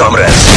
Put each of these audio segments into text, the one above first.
work,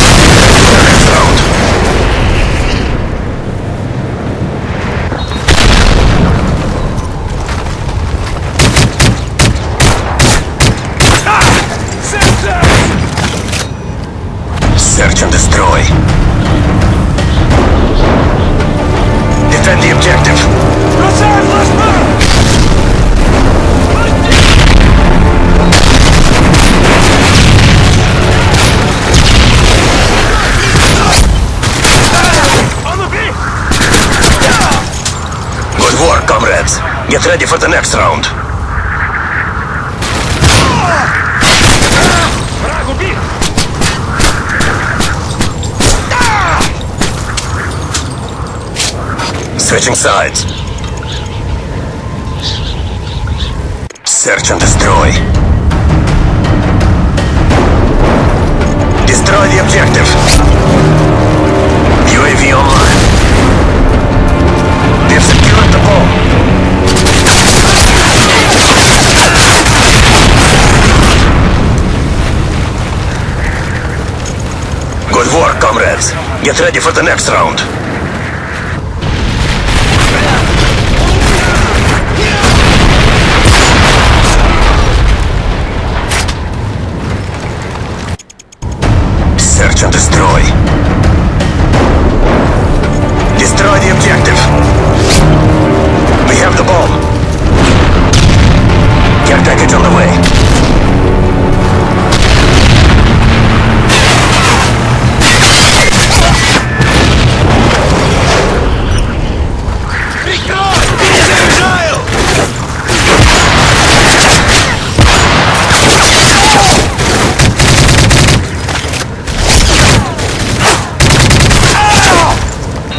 Get ready for the next round. Switching sides. Search and destroy. Destroy the objective. UAV online. They've secured the bomb. Comrades. Get ready for the next round. Search and destroy. Destroy the objective. We have the bomb.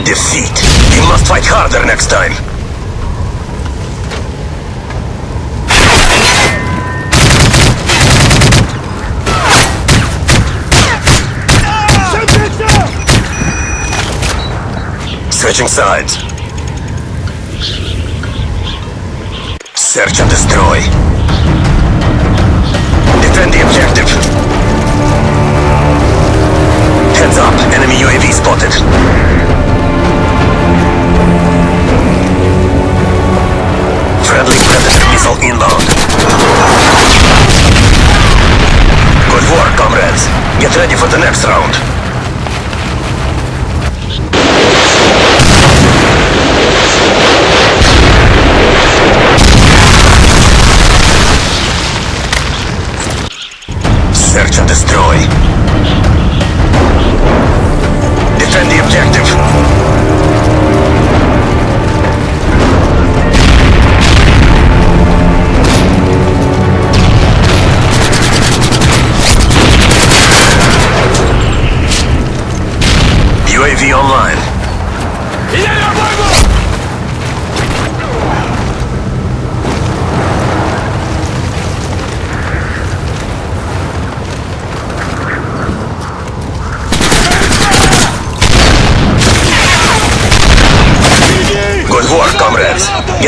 Defeat. You must fight harder next time. Switching sides. Search and destroy. Defend the objective. And destroy. Defend the objective. UAV online.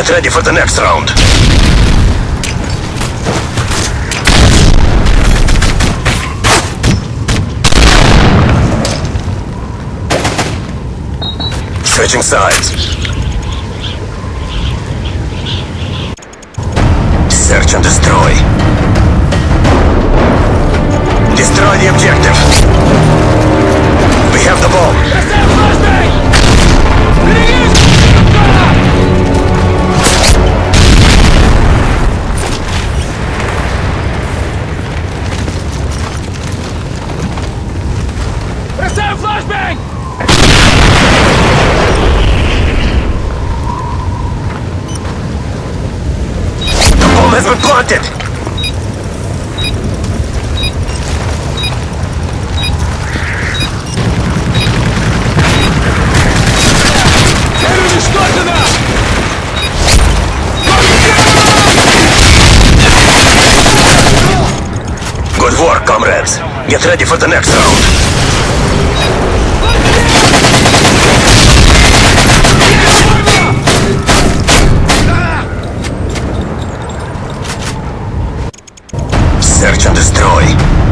Get ready for the next round. Switching sides. Search and destroy. Destroy the objective. We have the bomb. Get ready for the next round. Search and destroy.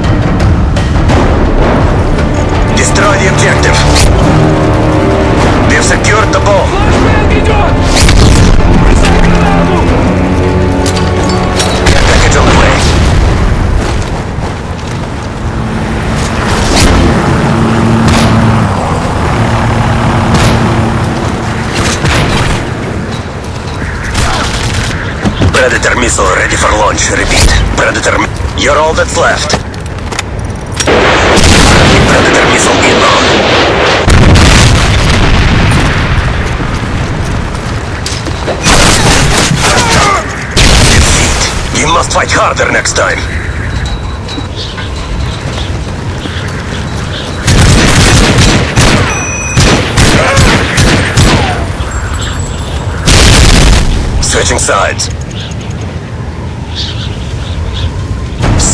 Predator missile ready for launch. Repeat. Predator. You're all that's left. Predator missile inbound. Defeat. You must fight harder next time. Switching sides.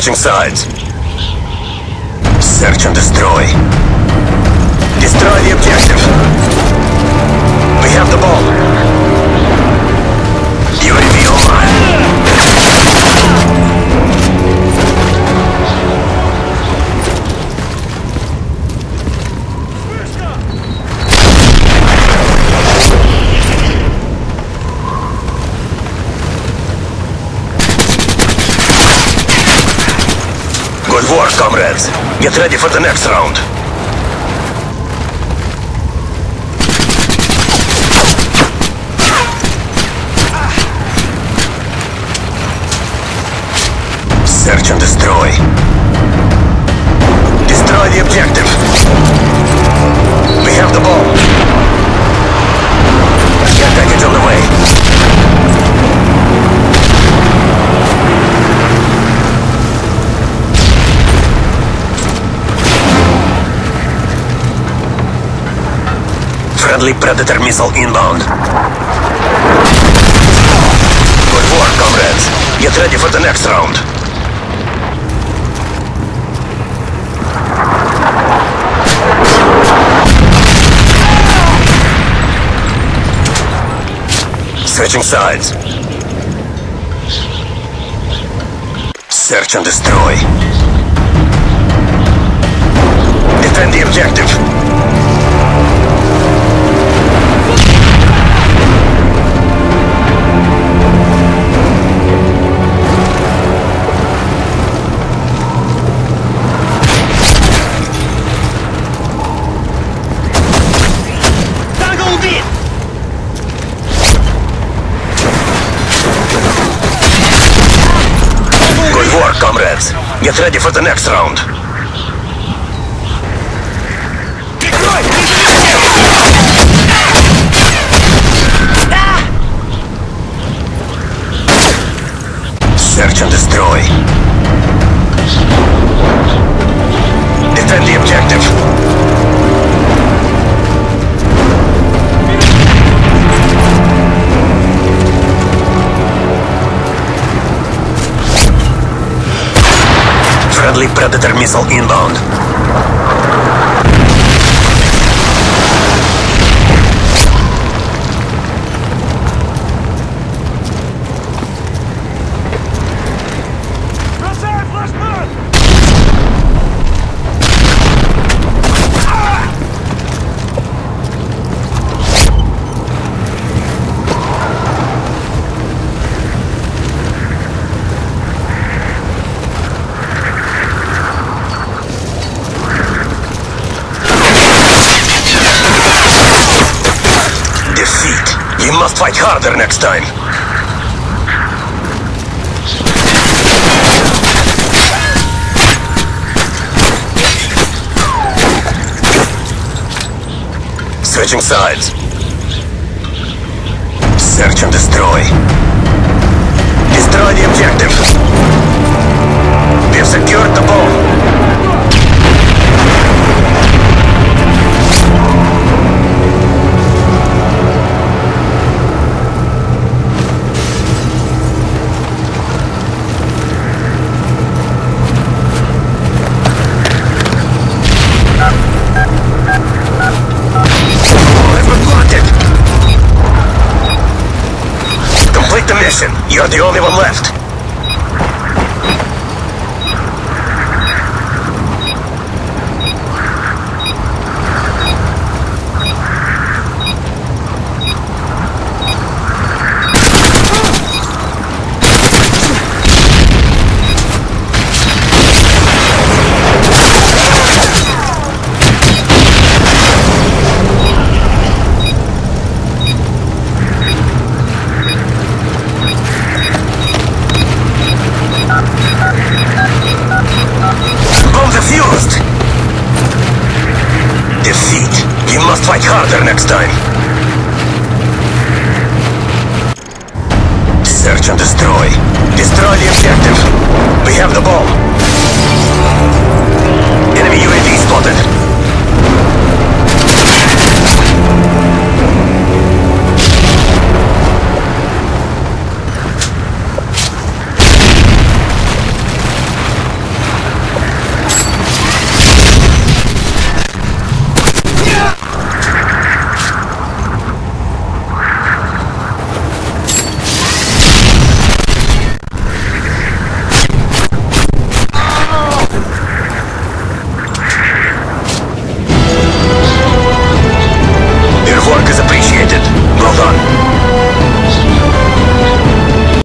Switching sides. Search and destroy. Destroy the objective. We have the ball. UAV online. Work, comrades. Get ready for the next round. Search and destroy. Destroy the objective. We have the ball. Friendly Predator missile inbound. Good work, comrades. Get ready for the next round. Switching sides. Search and destroy. Defend the objective. Ready for the next round. Missile inbound. We must fight harder next time. Switching sides. Search and destroy. Destroy the objective. We've secured the bomb. You're the only one left. Search and destroy. Destroy the objective. We have the bomb. Enemy UAV spotted.